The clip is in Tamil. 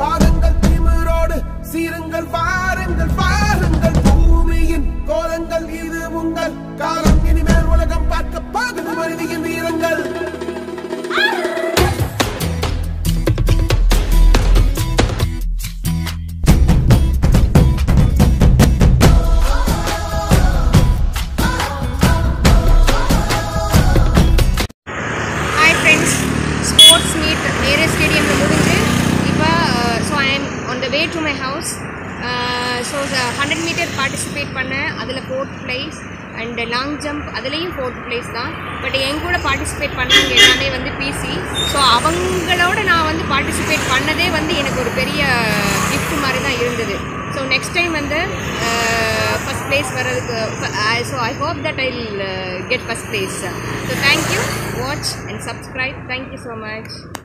பாருங்கள் திமிரோடு சீருங்கள் பாருங்கள் பாருங்கள். பூமியின் கோலங்கள் இது உங்கள் காலம். இனிமேல் உலகம் பார்க்க பார்க்க மனிதியின் வீரங்கள். Sports meet Nehru ஸ்டேடியமில் way to my house so hundred meter participate பண்ணேன். அதில் fourth place and long jump அதுலேயும் ஃபோர்த் ப்ளேஸ் தான். பட் என் கூட பார்ட்டிசிபேட் பண்ணாங்க எல்லாமே வந்து பிசி ஸோ அவங்களோட நான் வந்து பார்ட்டிசிபேட் பண்ணதே வந்து எனக்கு ஒரு பெரிய கிஃப்ட் மாதிரி தான் இருந்தது. ஸோ நெக்ஸ்ட் டைம் வந்து uh, ஃபஸ்ட் ப்ளேஸ் வர்றதுக்கு so I hope that I get first place so thank you watch and subscribe thank you so much